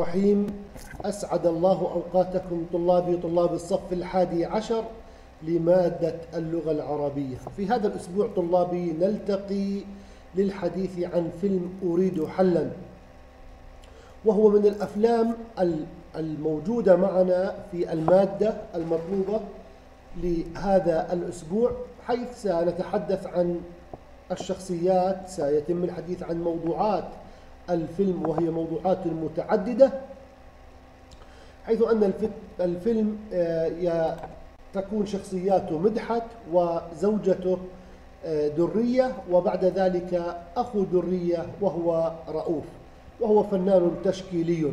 الرحيم. أسعد الله أوقاتكم طلابي طلاب الصف الحادي عشر لمادة اللغة العربية. في هذا الأسبوع طلابي نلتقي للحديث عن فيلم أريد حلا وهو من الأفلام الموجودة معنا في المادة المطلوبة لهذا الأسبوع حيث سنتحدث عن الشخصيات سيتم الحديث عن موضوعات الفيلم وهي موضوعات متعددة حيث أن الفيلم آه، تكون شخصياته مدحت وزوجته آه، درية وبعد ذلك أخو درية وهو رؤوف وهو فنان تشكيلي.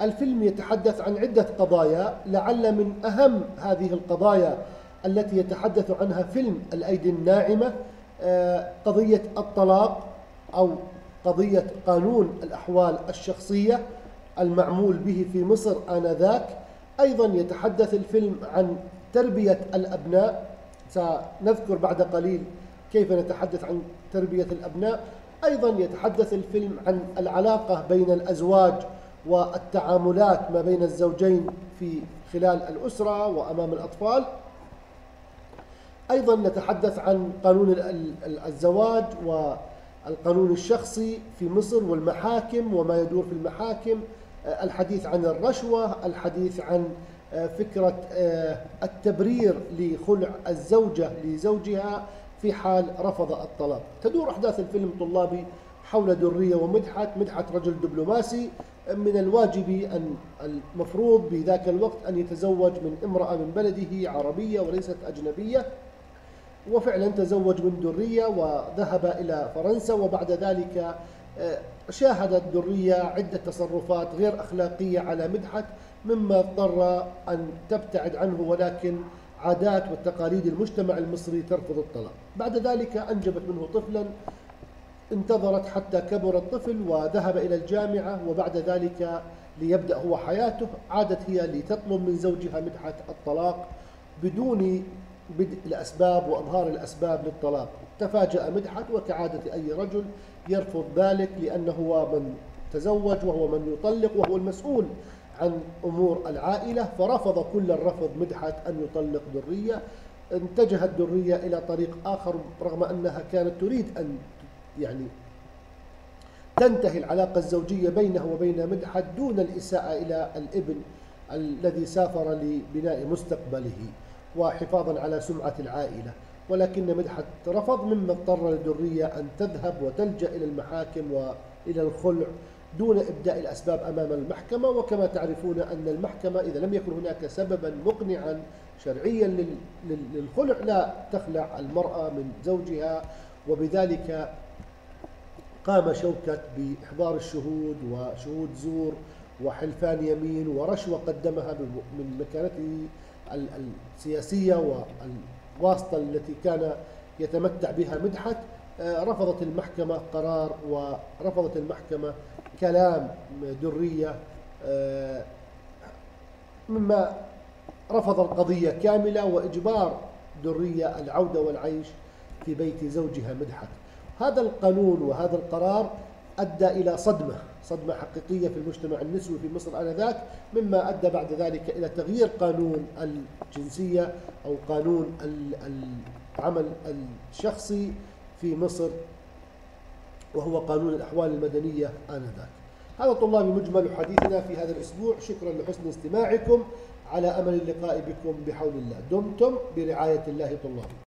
الفيلم يتحدث عن عدة قضايا لعل من أهم هذه القضايا التي يتحدث عنها فيلم الأيدي الناعمة آه، قضية الطلاق أو قضية قانون الأحوال الشخصية المعمول به في مصر آنذاك. أيضا يتحدث الفيلم عن تربية الأبناء. سنذكر بعد قليل كيف نتحدث عن تربية الأبناء. أيضا يتحدث الفيلم عن العلاقة بين الأزواج والتعاملات ما بين الزوجين في خلال الأسرة وأمام الأطفال. أيضا نتحدث عن قانون الزواج و القانون الشخصي في مصر والمحاكم وما يدور في المحاكم آه، الحديث عن الرشوة الحديث عن آه، فكرة آه، التبرير لخلع الزوجة لزوجها في حال رفض الطلاق. تدور أحداث الفيلم طلابي حول درية ومدحت مدحت رجل دبلوماسي من الواجب أن المفروض بذاك الوقت أن يتزوج من امرأة من بلده عربية وليست أجنبية. وفعلا تزوج من درية وذهب إلى فرنسا وبعد ذلك آه، شاهدت درية عدة تصرفات غير أخلاقية على مدحت مما اضطر أن تبتعد عنه ولكن عادات وتقاليد المجتمع المصري ترفض الطلاق. بعد ذلك أنجبت منه طفلا انتظرت حتى كبر الطفل وذهب إلى الجامعة وبعد ذلك ليبدأ هو حياته. عادت هي لتطلب من زوجها مدحت الطلاق بدون بدء الأسباب وإظهار الأسباب للطلاق. تفاجأ مدحت وكعادة أي رجل يرفض ذلك لأنه هو من تزوج وهو من يطلق وهو المسؤول عن أمور العائلة فرفض كل الرفض مدحت أن يطلق درية اتجهت درية إلى طريق آخر رغم أنها كانت تريد أن يعني تنتهي العلاقة الزوجية بينها وبين مدحت دون الإساءة إلى الابن الذي سافر لبناء مستقبله. وحفاظا على سمعة العائلة ولكن مدحت رفض مما اضطر لدرية أن تذهب وتلجأ إلى المحاكم وإلى الخلع دون إبداء الأسباب أمام المحكمة. وكما تعرفون أن المحكمة إذا لم يكن هناك سببا مقنعا شرعيا للخلع لا تخلع المرأة من زوجها. وبذلك قام شوكت بإحضار الشهود وشهود زور وحلفان يمين ورشوة قدمها من مكانته. السياسية والواسطة التي كان يتمتع بها مدحت آه، رفضت المحكمة قرار ورفضت المحكمة كلام درية آه، مما رفض القضية كاملة وإجبار درية العودة والعيش في بيت زوجها مدحت. هذا القانون وهذا القرار أدى إلى صدمة صدمة حقيقية في المجتمع النسوي في مصر آنذاك مما أدى بعد ذلك إلى تغيير قانون الجنسية أو قانون العمل الشخصي في مصر وهو قانون الأحوال المدنية آنذاك. هذا طلابي مجمل حديثنا في هذا الأسبوع. شكرا لحسن استماعكم. على أمل اللقاء بكم بحول الله. دمتم برعاية الله طلابي.